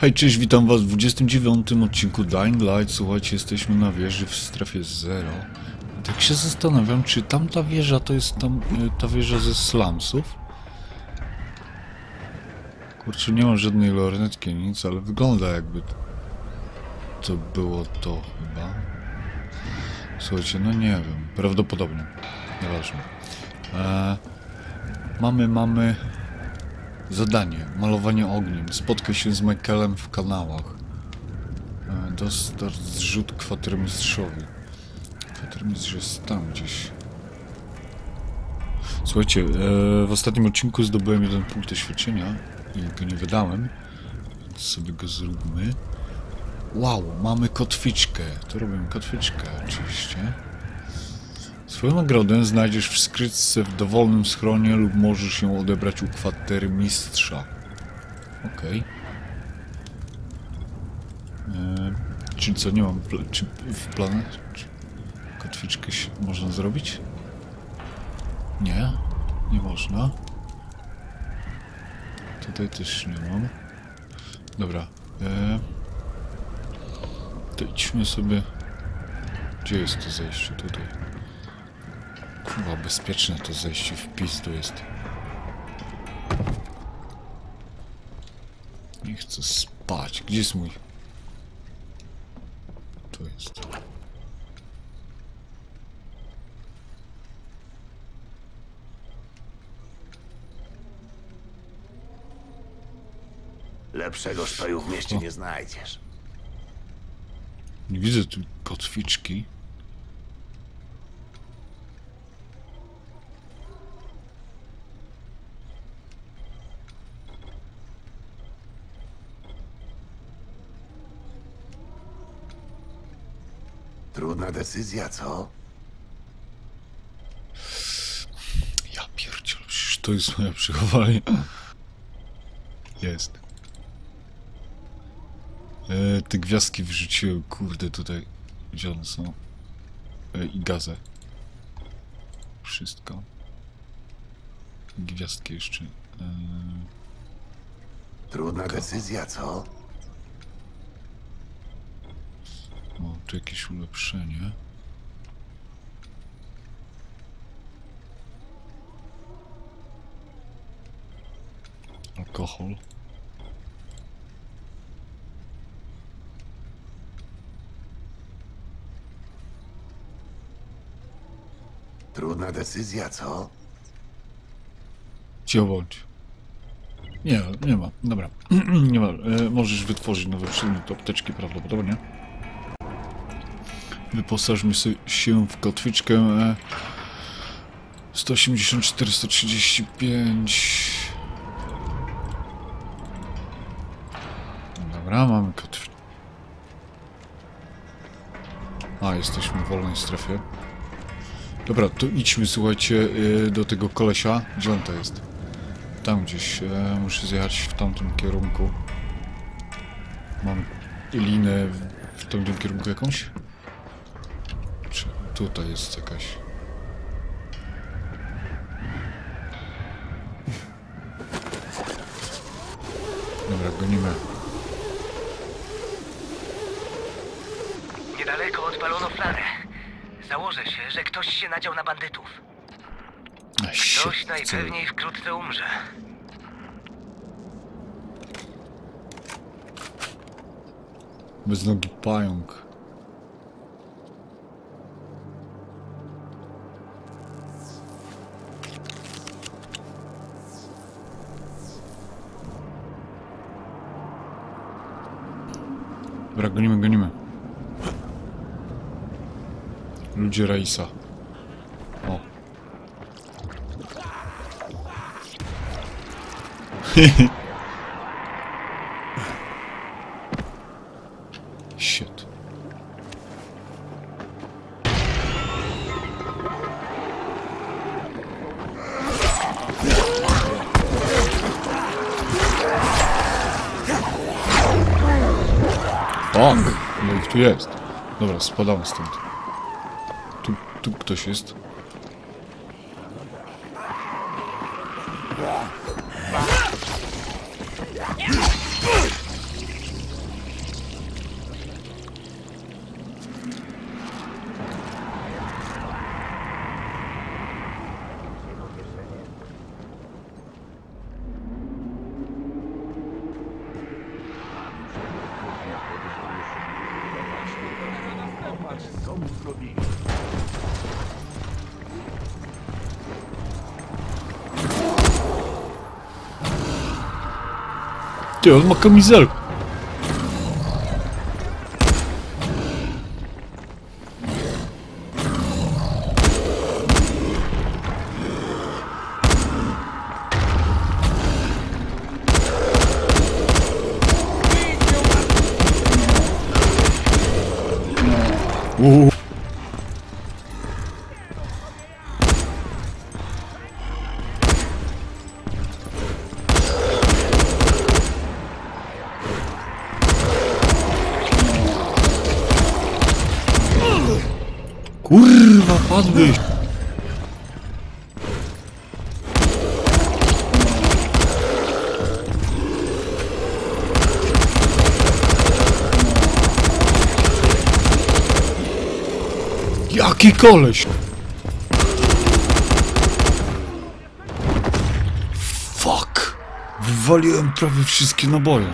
Hej, cześć, witam was w 29 odcinku Dying Light. Słuchajcie, jesteśmy na wieży w strefie 0. Tak się zastanawiam, czy tamta wieża to jest tam y, ta wieża ze slumsów? Kurczę, nie mam żadnej lornetki, nic, ale wygląda jakby to było to chyba. Słuchajcie, no nie wiem, prawdopodobnie, nieważne. Eee, mamy, mamy zadanie, malowanie ogniem. Spotkaj się z Michaelem w kanałach. Eee, dostarcz zrzut kwatermistrzowi. Kwatermistrz jest tam gdzieś. Słuchajcie, e, w ostatnim odcinku zdobyłem jeden punkt doświadczenia i go nie wydałem, więc sobie go zróbmy. Wow, mamy kotwiczkę. To robimy kotwiczkę, oczywiście. Swoją nagrodę znajdziesz w skrytce w dowolnym schronie lub możesz ją odebrać u kwatermistrza. Okej. Eee, Czyli co, nie mam pla czy w planach? Czy kotwiczkę się można zrobić? Nie, nie można. Tutaj też nie mam. Dobra. Eee, to idźmy sobie... Gdzie jest to zejście? Tutaj. Chyba bezpieczne to zejście w pizdu jest. Nie chcę spać. Gdzie jest mój... Tu jest. Lepszego stoju w mieście nie znajdziesz. Nie widzę tu kotwiczki. Decyzja, co? Ja pierdziel, przecież to jest moje przechowanie. Jest. E, te gwiazdki wyrzuciłem, kurde, tutaj. Gdzie one są? E, I gazę. Wszystko. Gwiazdki jeszcze. E, Trudna decyzja, co? o, tu jakieś ulepszenie. Alkohol. Trudna decyzja, co? Cicho bądź. Nie, nie ma. Dobra. nie ma. E, możesz wytworzyć nowe przedmioty, apteczki prawdopodobnie. Wyposażmy się w kotwiczkę. E, 184, 135. Dobra, mamy kotwiczkę. A, jesteśmy w wolnej strefie. Dobra, to idźmy, słuchajcie, y, do tego kolesia. Gdzie on to jest? Tam gdzieś. E, muszę zjechać w tamtym kierunku. Mam linę w tamtym kierunku jakąś? Tutaj jest jakaś? Dobra, gonimy. Niedaleko odpalono flarę. Założę się, że ktoś się nadział na bandytów. Ktoś najpewniej wkrótce umrze. Bez nogi pająk. Dobra, gonimy, gonimy. Ludzie Raisa. O. Shit. jest. Dobra, spadamy stąd. Tu, tu ktoś jest. Ty, on ma koleś! Fuck! Wywaliłem prawie wszystkie naboje.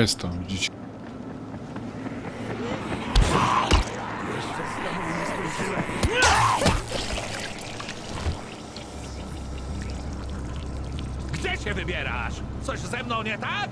Jest tam, widzicie. Gdzie się wybierasz? Coś ze mną nie tak?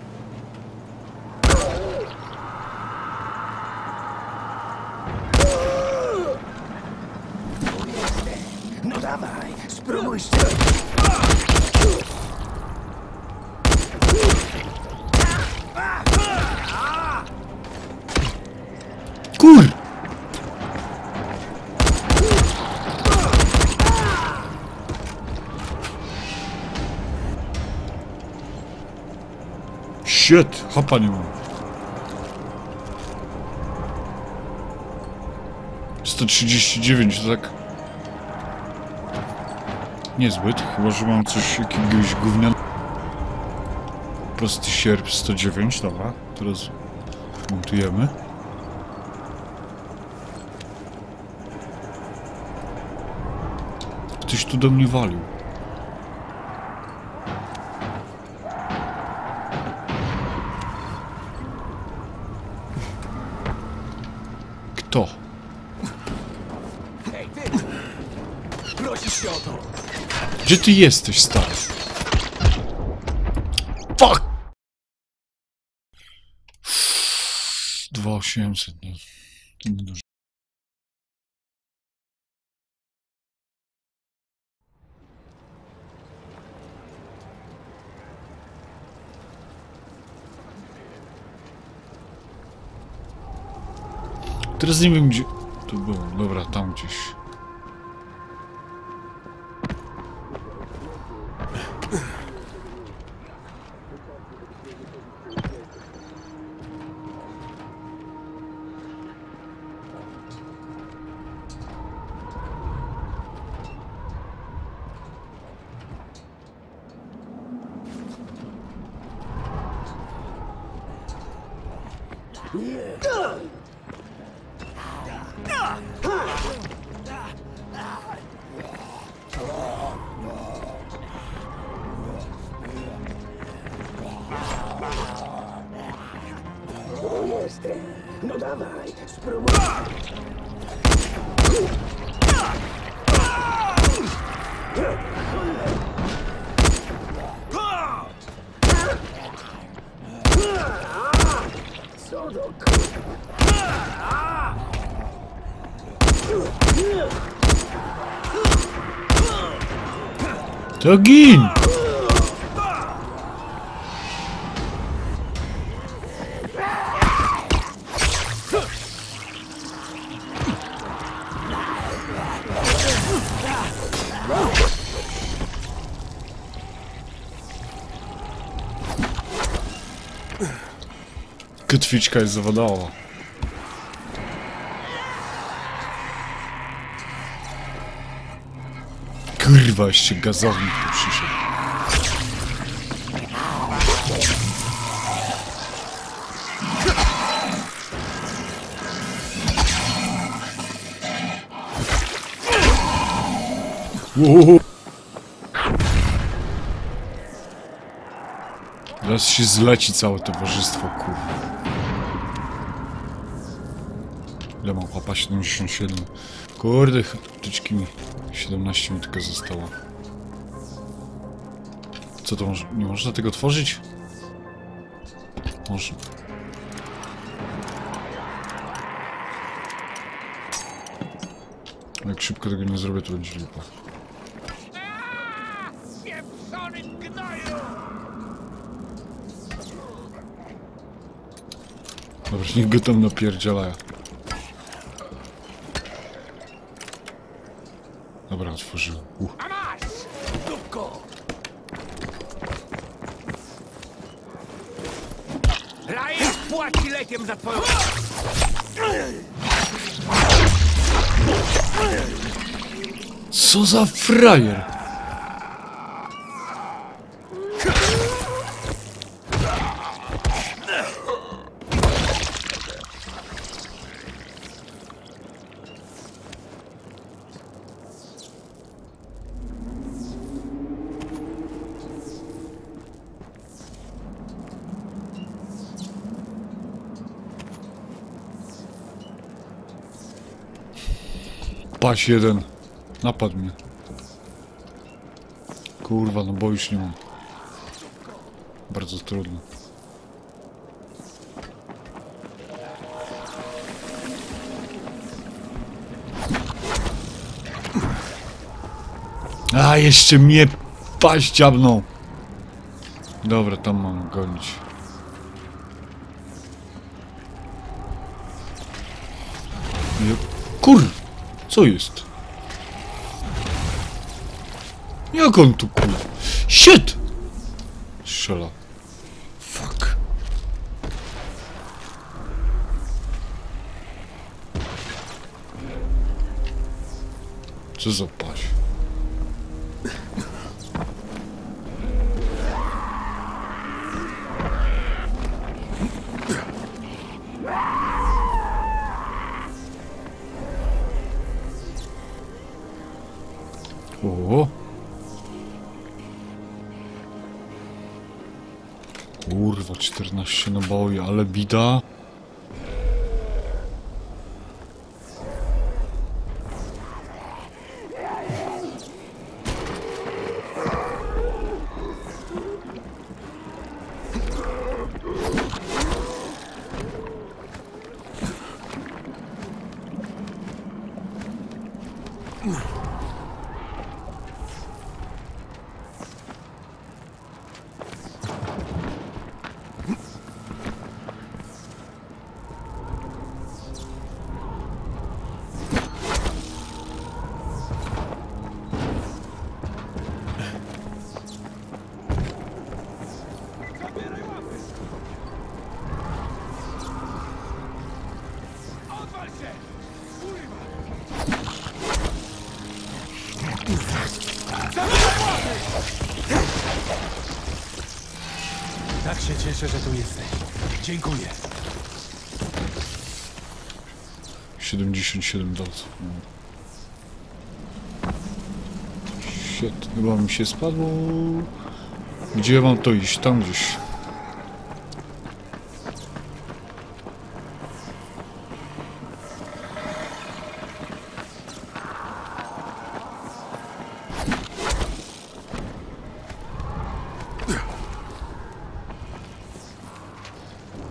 Shit, hapa nie mam. 139, to tak... Niezbyt, chyba że mam coś jakiegoś gównia... Prosty sierp 109, dobra, teraz montujemy. Ktoś tu do mnie walił. To! Gdzie ty jesteś, stary? Fuck! 2800, nie. Nie Teraz nie wiem gdzie... Tu było, dobra, tam gdzieś. To gin! Kotwiczka jest zawodowa. Jeszcze gazownik tu przyszedł. Wow. Teraz się zleci całe towarzystwo, kurwa. Ile mam chłopa? 77. Kurde, tyczki mi. 17 mi tylko zostało. Co to może... Nie można tego tworzyć? Można. Jak szybko tego nie zrobię, to będzie lipa. Dobra, niech go tam napierdzielają. Dobra, otworzyłem. Uh. A masz! Dupko! Rajek płaci lekiem za twoją... Co za frajer! Paś jeden. Napadł mnie. Kurwa, no bo już nie mam. Bardzo trudno. A, jeszcze mnie paść dziabnął. Dobra, tam mam gonić. Kur... Co jest? Jak on tu kur... Shit! Strzela. Fuck. Co za O. Kurwa, 14 naboi, ale bida. 77 dolców. No. Shit, chyba mi się spadło. Gdzie mam to iść? Tam gdzieś.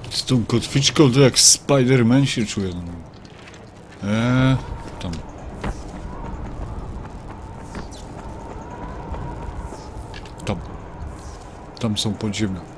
Z tą kotwiczką to jak Spider-Man się czuję. No. Eee, tam. Tam. Tam są podziemia.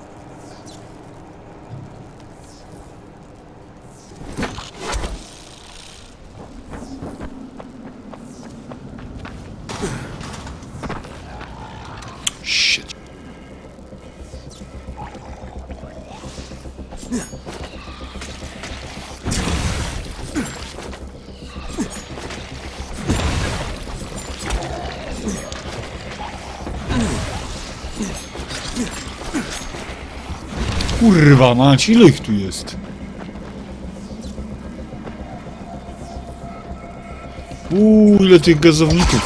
Kurwa mać, ile ich tu jest? Uuu, ile tych gazowników.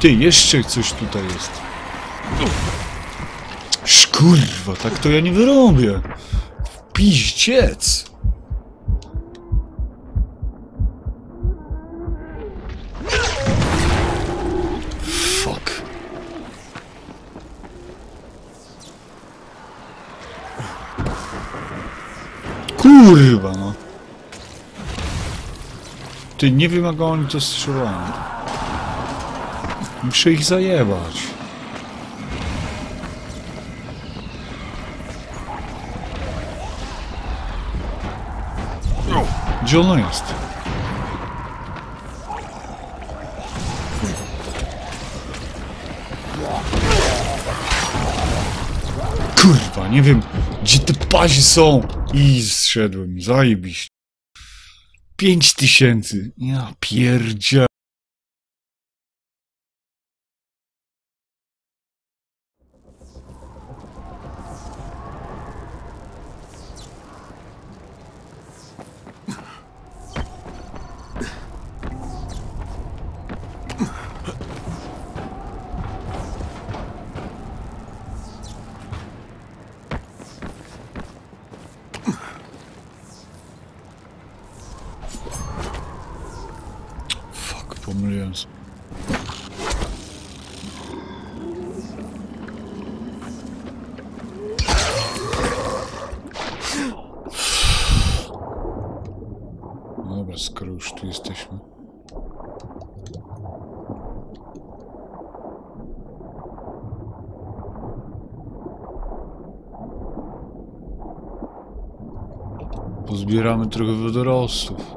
Ty, jeszcze coś tutaj jest. Szkurwa, tak to ja nie wyrobię. Piździec. Kurwa, no. Ty, nie wiem jak oni to strzelają. Muszę ich zajebać. Gdzie ono jest? Kurwa, nie wiem, gdzie te pazi są. I zszedłem, zajebiście. Pięć tysięcy. Ja pierdzia. Fuck, pomyliłem się. No dobra, skoro już tu jesteśmy. Pozbieramy trochę wodorostów.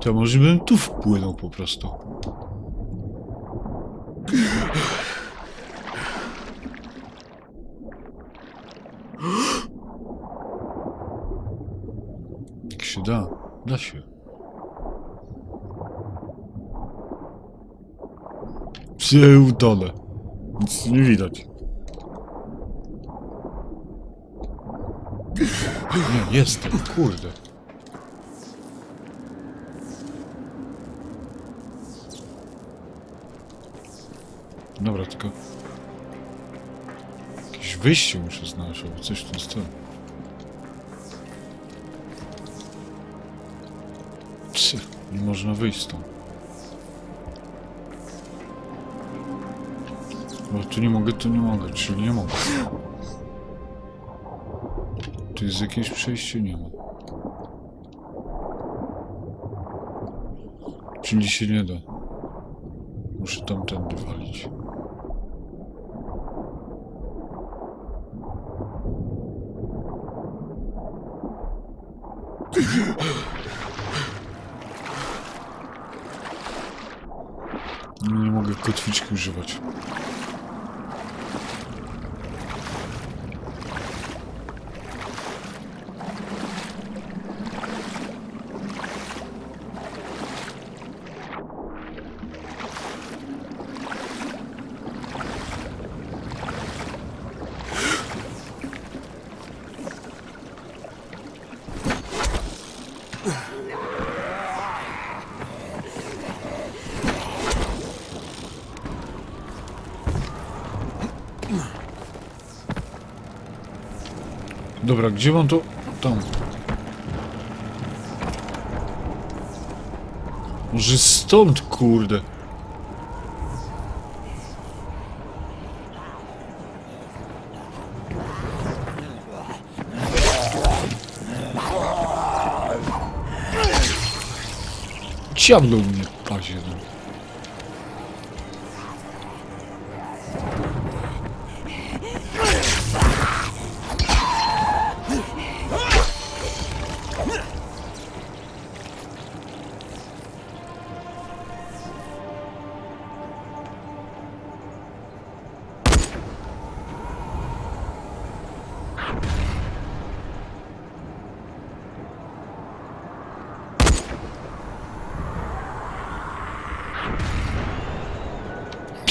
To może bym tu wpłynął po prostu. Jak się da? Da się. Przy dole. Nic nie widać. Nie, jestem, kurde. Dobra, tylko... Jakieś wyjście muszę znaleźć, albo coś w tym stylu. Można wyjść stąd. Bo tu nie mogę, tu nie mogę, czyli nie mogę. Tu jest jakieś przejście? Nie ma. Czyli się nie da. Muszę tamtędy walić. Nie mogę kotwiczki Dobra, gdzie mam to? Tam. Może stąd, kurde. Ciabnął mnie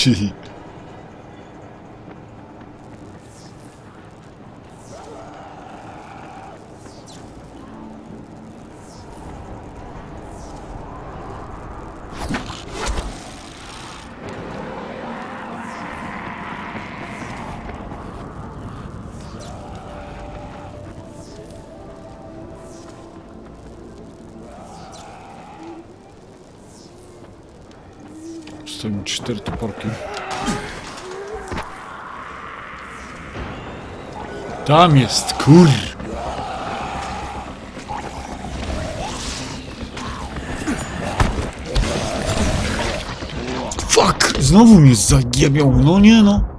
Hehehe. Stoją cztery toporki. Tam jest, kur... Fuck! Znowu mnie zagiebiał, no nie no.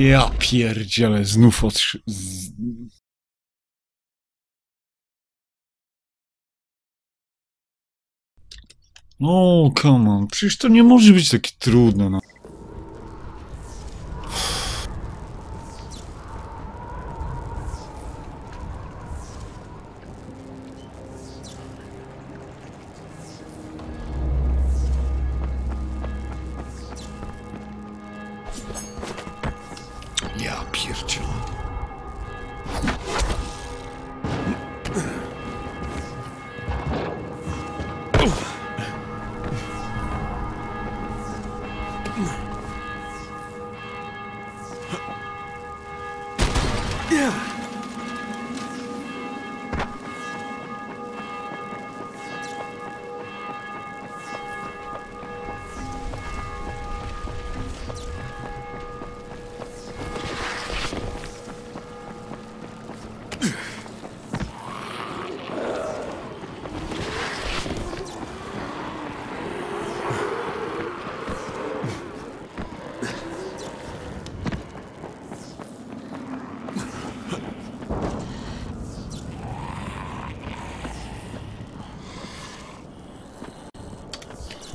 Ja pierdzielę, znów. Z... No, come on, przecież to nie może być takie trudne, no.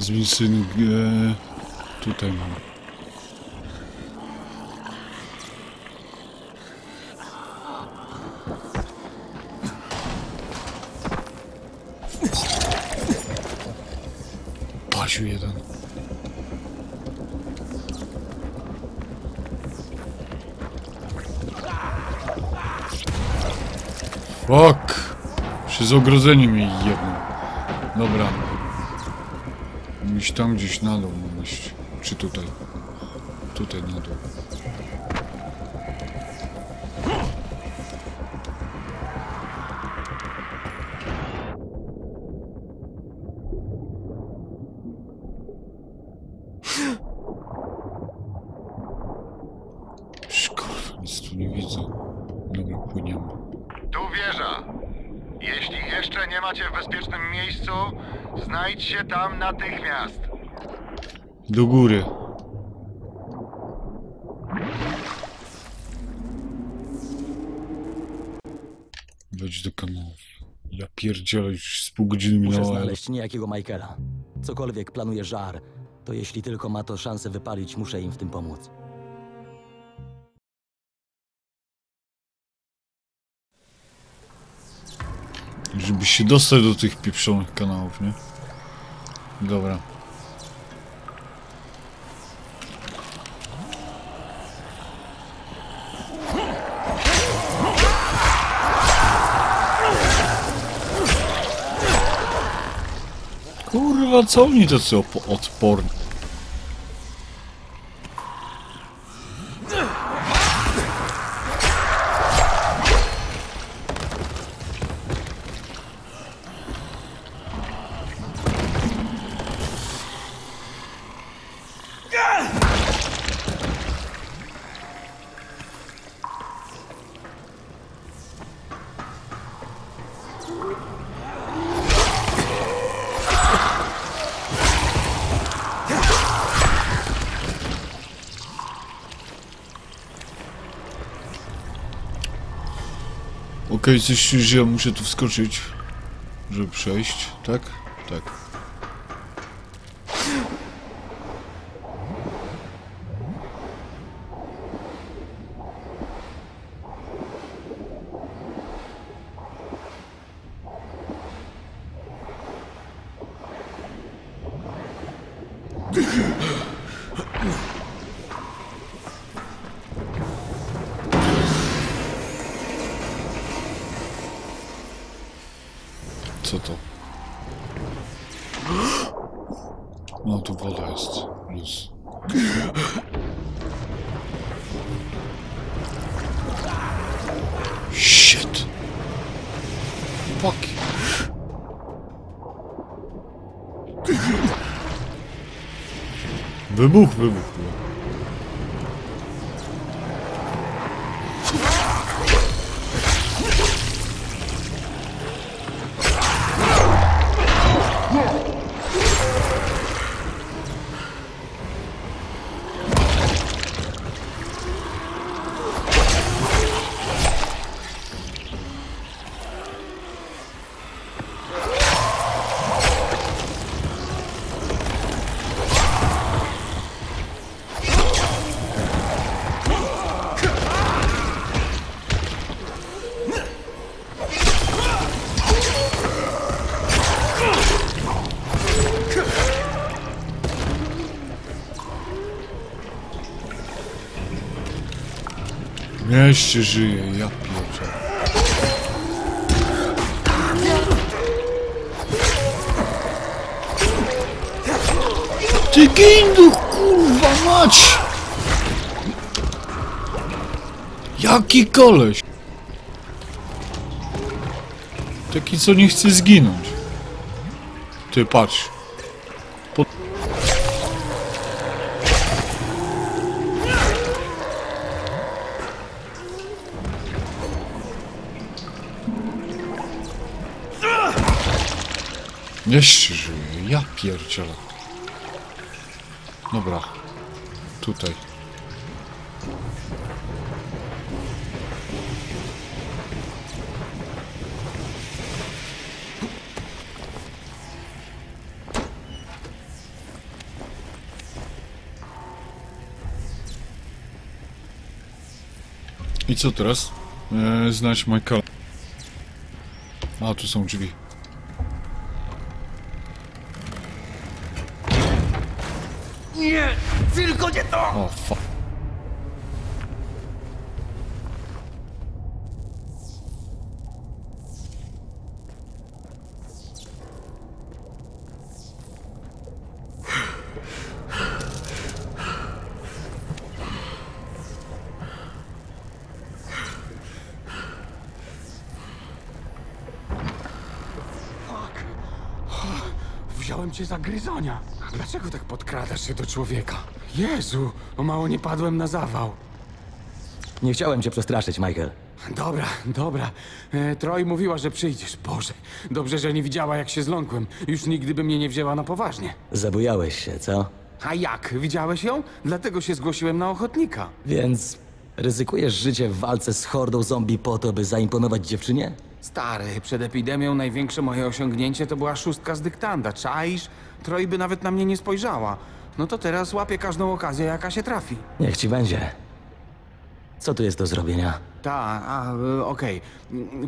Zwilsyn... E, tutaj mam. Paziu jeden. Fuck! Przez ogrodzenie mnie jedno. Dobra. Gdzieś tam, gdzieś na dół. Czy tutaj? Tutaj na dół. Szkoda, nic tu nie widzę. Dobra, płyniemy. Tu wieża. Jeśli jeszcze nie macie w bezpiecznym miejscu, znajdź się tam natychmiast. Do góry. Wejdź do kanałów. Ja pierdzielę, już z pół godziny Muszę minęło. ale- znaleźć niejakiego Michaela. Cokolwiek planuje żar, to jeśli tylko ma to szansę wypalić, muszę im w tym pomóc. Żeby się dostać do tych pieprzonych kanałów, nie? Dobra. Kurwa, co oni tacy opo- Okej, coś czuć, że ja muszę tu wskoczyć, żeby przejść, tak? Tak. Co to? No tu woda jest. Luz. Shit. Fuck. Wybuch, wybuch. Mieście żyje, ja pierdolę. Ty ginduch, kurwa mać! Jaki koleś? Taki, co nie chce zginąć. Ty patrz. Jeszcze żyje, ja pierdzielę. Dobra, tutaj. I co teraz? Eee, znać Michaela. A, tu są drzwi. Wziąłem cię za gryzonia. Dlaczego tak podkradasz się do człowieka? Jezu, o mało nie padłem na zawał. Nie chciałem cię przestraszyć, Michael. Dobra, dobra. E, Troj mówiła, że przyjdziesz. Boże, dobrze, że nie widziała, jak się zląkłem. Już nigdy by mnie nie wzięła na poważnie. Zabujałeś się, co? A jak? Widziałeś ją? Dlatego się zgłosiłem na ochotnika. Więc ryzykujesz życie w walce z hordą zombie po to, by zaimponować dziewczynie? Stary, przed epidemią największe moje osiągnięcie to była szóstka z dyktanda. Czaisz? Troj by nawet na mnie nie spojrzała. No to teraz łapię każdą okazję, jaka się trafi. Niech ci będzie. Co tu jest do zrobienia? Ta, a, e, okej.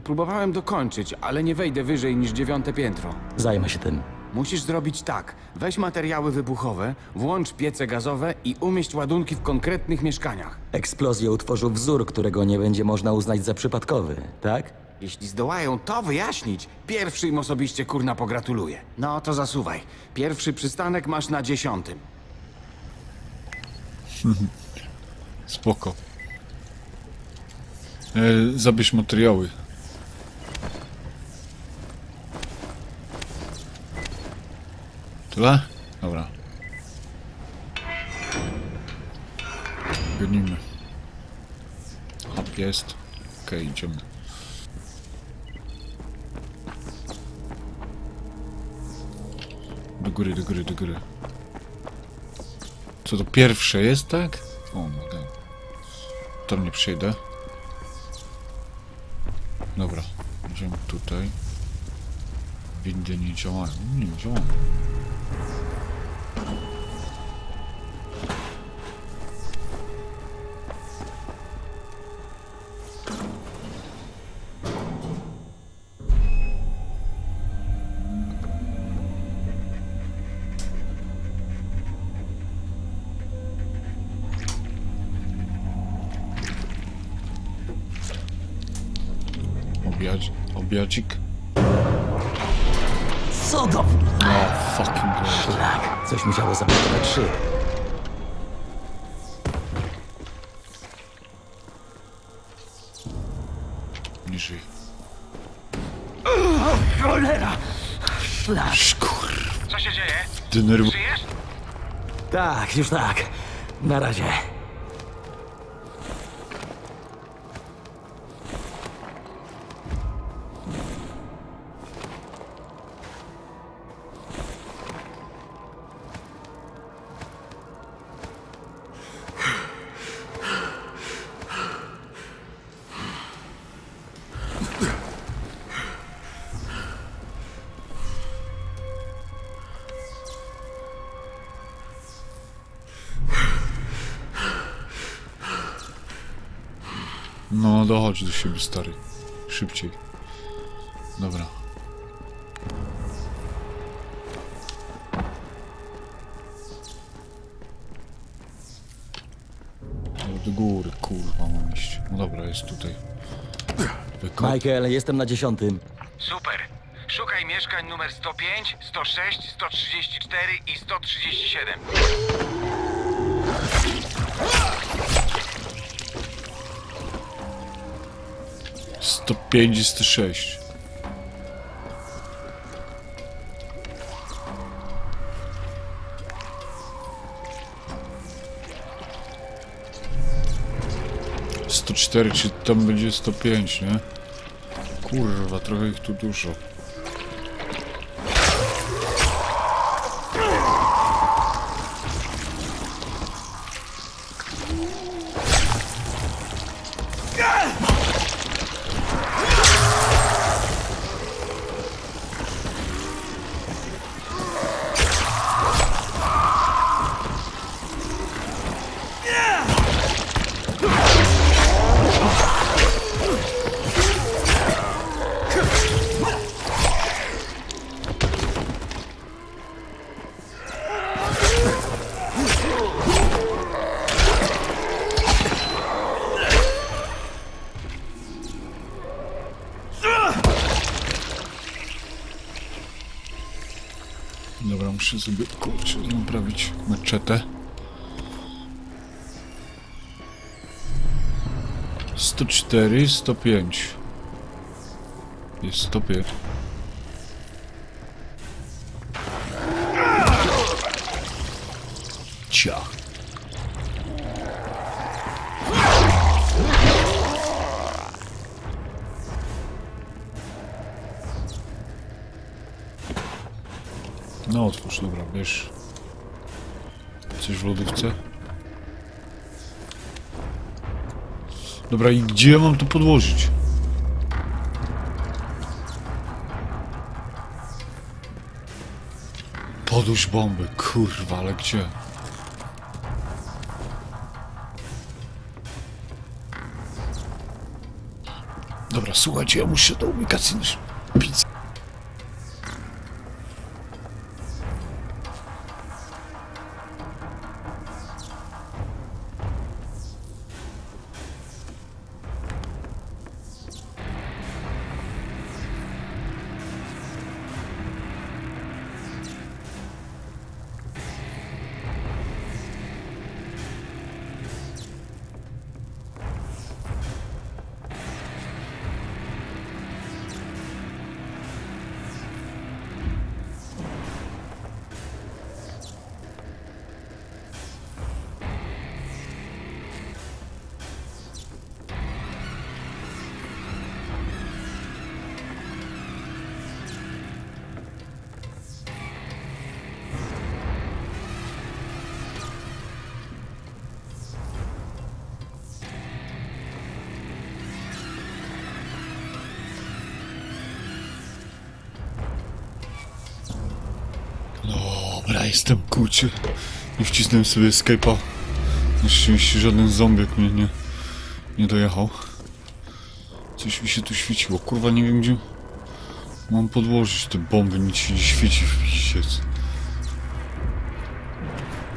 Próbowałem dokończyć, ale nie wejdę wyżej niż dziewiąte piętro. Zajmę się tym. Musisz zrobić tak. Weź materiały wybuchowe, włącz piece gazowe i umieść ładunki w konkretnych mieszkaniach. Eksplozje utworzył wzór, którego nie będzie można uznać za przypadkowy, tak? Jeśli zdołają to wyjaśnić, pierwszy im osobiście kurna pogratuluję. No to zasuwaj. Pierwszy przystanek masz na dziesiątym. Spoko. E, zabierz materiały. Tyle? Dobra. Gonimy. Hap jest. Okej, idziemy. Do góry, do góry, do góry. Co to pierwsze jest, tak? O, mogę. Tam nie przejdę. Dobra, idziemy tutaj. Windy nie działają. Nie działają. Biacik. Co do... No, fucking god. Szlak. Coś musiało zablokować szyb. Niżej. Cholera! Szlak. Szkur. Co się dzieje? Denerwu... Żyjesz? Tak, już tak. Na razie. Dochodź do siebie, stary. Szybciej. Dobra. Do góry, kurwa, mam iść. No dobra, jest tutaj. Wykop. Michael, jestem na dziesiątym. Super. Szukaj mieszkań numer 105, 106, 134 i 137. Sto pięć i sto sześć. Sto cztery, czy tam będzie sto pięć, nie? Kurwa, trochę ich tu dużo. 104, 105. Jest 105. Ciach. No otwórz, dobra, wiesz. Dobra, i gdzie ja mam to podłożyć? Podłóż bomby, kurwa, ale gdzie? Dobra, słuchajcie, ja muszę do ubikacji pić. Kurczę. Nie wcisnąłem sobie escape'a. Na szczęście żaden zombiek mnie nie, nie dojechał. Coś mi się tu świeciło. Kurwa, nie wiem gdzie mam podłożyć te bomby. Nic się nie świeci w piściec.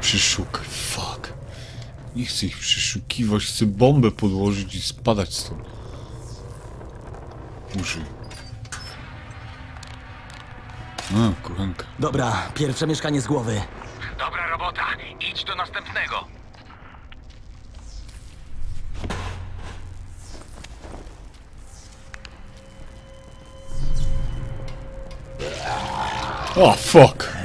Przyszukaj, fuck. Nie chcę ich przeszukiwać, chcę bombę podłożyć i spadać stąd. Użyj. A, kuchenka. Dobra, pierwsze mieszkanie z głowy. Robota. Idź do następnego. O, fuck!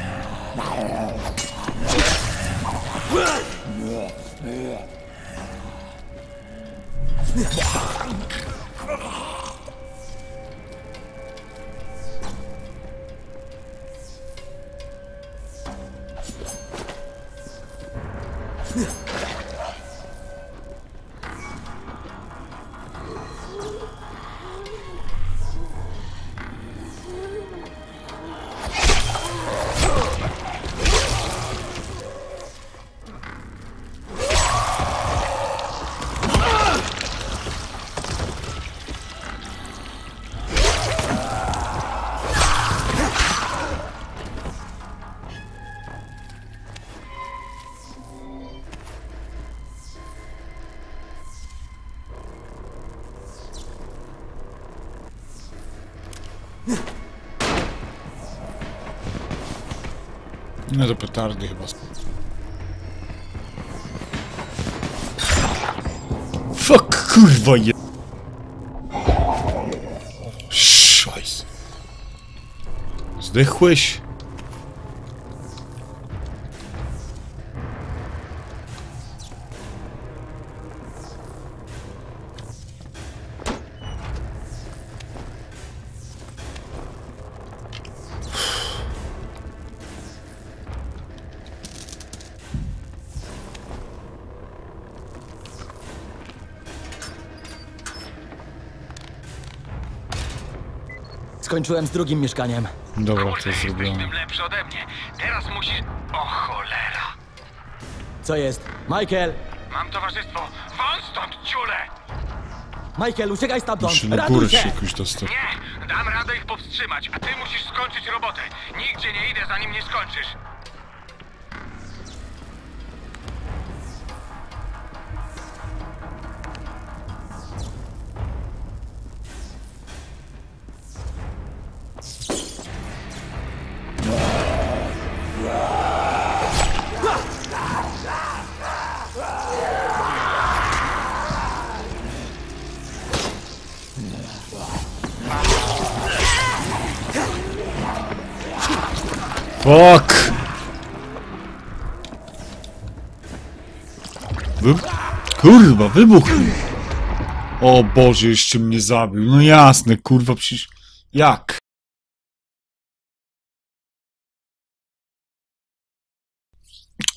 No to petardy chyba. Fuck, kurwa je... Szajs. Zdechłeś? Skończyłem z drugim mieszkaniem. Dobra, to zrobione. tym lepszy ode mnie. Teraz musisz... O cholera. Co jest? Michael! Mam towarzystwo. Won stąd, ciule! Michael, uciekaj stamtąd! Na górę się! się jakoś dostać. Nie, dam radę ich powstrzymać, a ty musisz skończyć robotę. Nigdzie nie idę, zanim nie skończysz. Kurwa, wybuch! O Boże, jeszcze mnie zabił. No jasne, kurwa, przecież... Jak?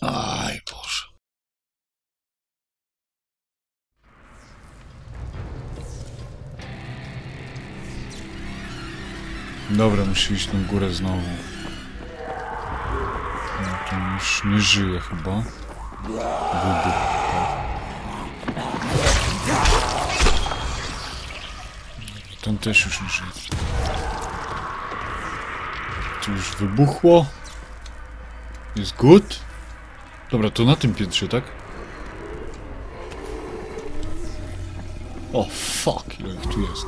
Aj, Boże. Dobra, muszę iść na górę znowu. No już nie żyje chyba. Wybuch. Ten też już nie żyje. To już wybuchło. Jest good? Dobra, to na tym piętrze, tak? O, fuck, ile ich tu jest.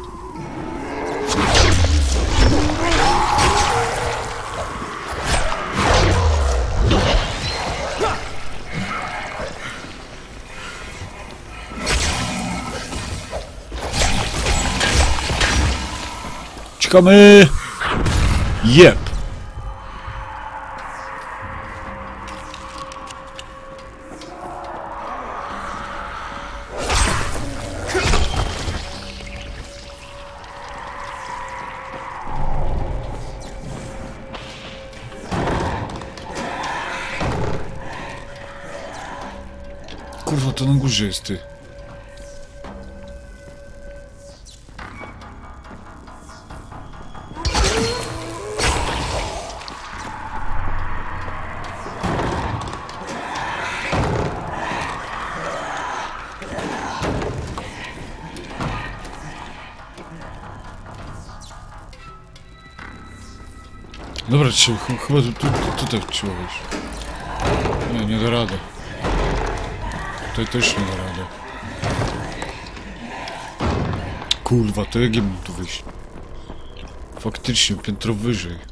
Czekamy! Jep! Kurwa, to na górze jest ty. Dobra, ch chyba tu, tu, tutaj trzeba. Nie, nie da rady. Tutaj też nie da rady. Kurwa, to jak ja mam tu wyjść? Faktycznie, piętro wyżej.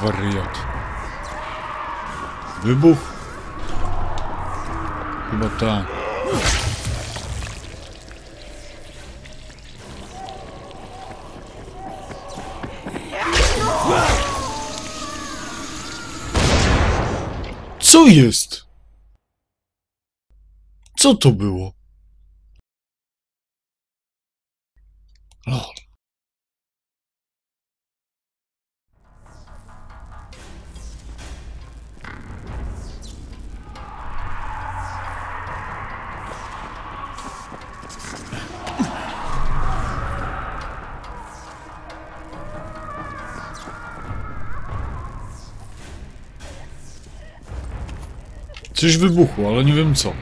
Wariat. Wybuch? Chyba tak. Co jest? Co to było? Coś wybuchło, ale nie wiem co.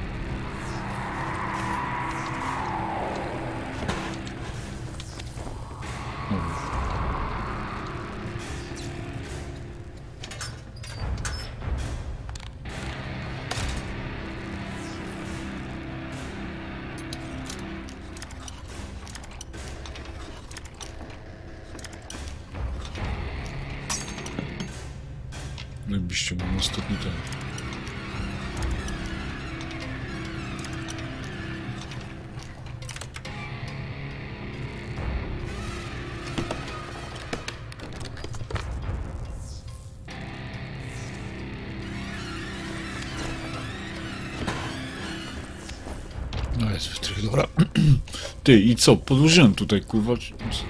Ty, i co? Podłożyłem tutaj, kurwa, c-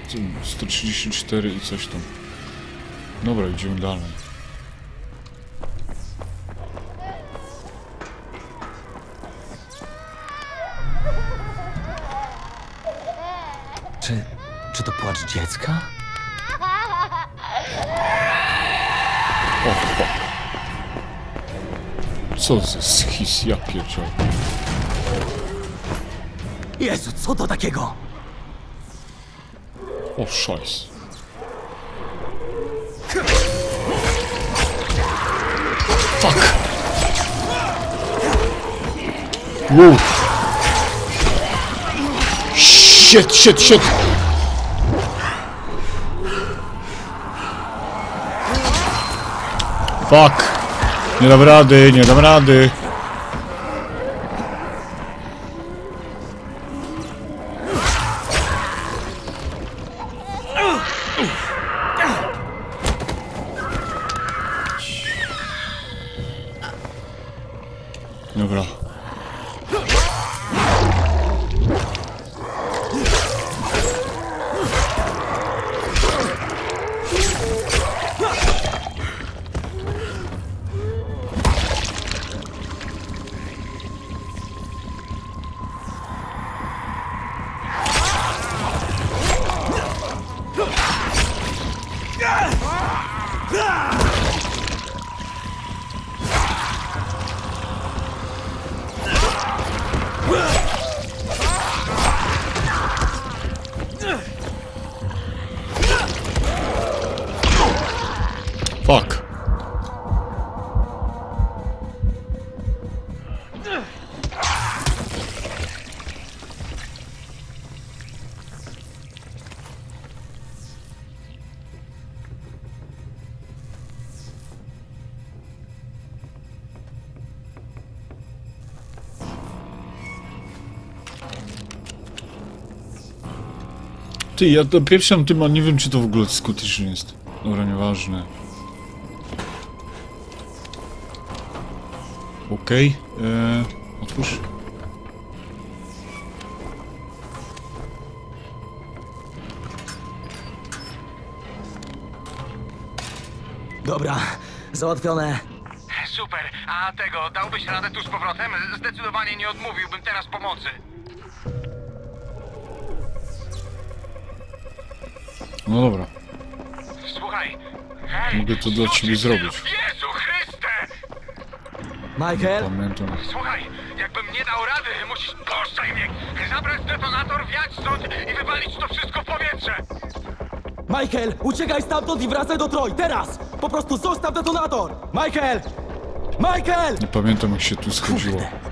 c- 134 i coś tam. Dobra, idziemy dalej. Co to takiego? O, szajs. Fuck. Wow. Shit, shit, shit. Fuck. Nie dam rady, nie dam rady. Ty, ja to pierwszym tym, a nie wiem czy to w ogóle skuteczne jest. Dobra, nieważne. Okej, eee, otwórz. Dobra, załatwione. Super, a tego, dałbyś radę tu z powrotem? Zdecydowanie nie odmówiłbym teraz pomocy. No dobra, Słuchaj. Hej, Mogę to dla ciebie zrobić. Jezu Chryste! Michael? pamiętam. Słuchaj, jakbym nie dał rady, musisz... Puszczaj mnie! Zabrać detonator, wiać stąd i wywalić to wszystko w powietrze! Michael, uciekaj stamtąd i wracaj do Troy, teraz! Po prostu zostaw detonator! Michael! Michael! Nie pamiętam jak się tu schodziło. Kurde.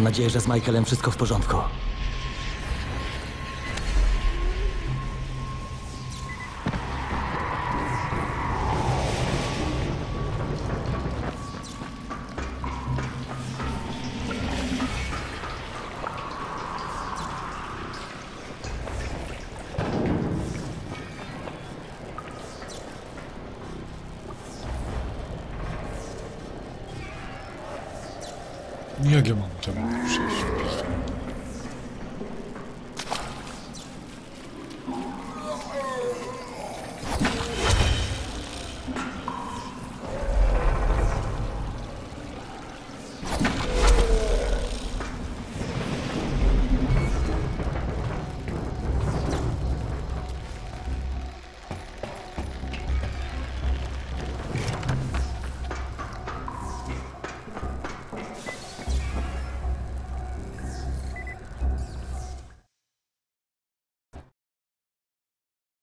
Mam nadzieję, że z Michaelem wszystko w porządku.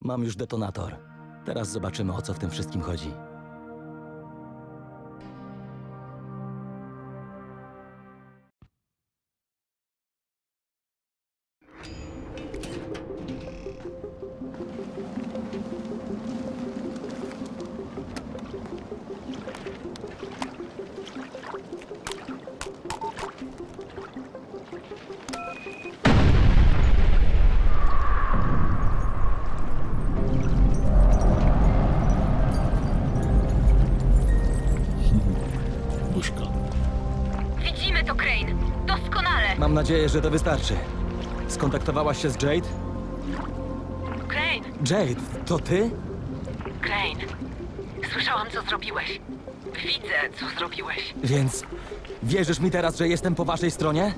Mam już detonator. Teraz zobaczymy, o co w tym wszystkim chodzi. Nadzieję, że to wystarczy. Skontaktowałaś się z Jade? Crane, Jade, to ty? Crane. Słyszałam, co zrobiłeś. Widzę, co zrobiłeś. Więc wierzysz mi teraz, że jestem po waszej stronie?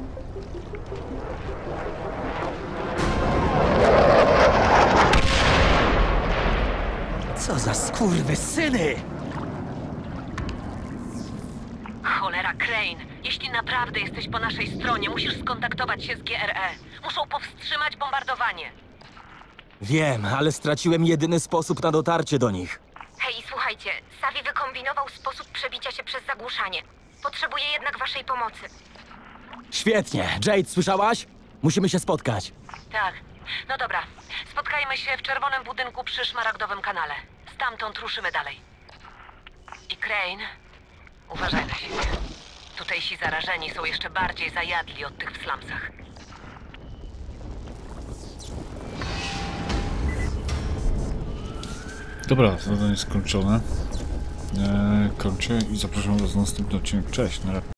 Co za skurwy syny! Cholera, Crane. Jeśli naprawdę jesteś po stronie, musisz skontaktować się z GRE. Muszą powstrzymać bombardowanie. Wiem, ale straciłem jedyny sposób na dotarcie do nich. Hej, słuchajcie, Savi wykombinował sposób przebicia się przez zagłuszanie. Potrzebuję jednak waszej pomocy. Świetnie. Jade, słyszałaś? Musimy się spotkać. Tak. No dobra. Spotkajmy się w czerwonym budynku przy szmaragdowym kanale. Stamtąd ruszymy dalej. I Crane, uważaj na siebie. Tutejsi zarażeni są jeszcze bardziej zajadli od tych w slumsach. Dobra, zadanie skończone. Eee, kończę i zapraszam was na następny odcinek. Cześć, na razie.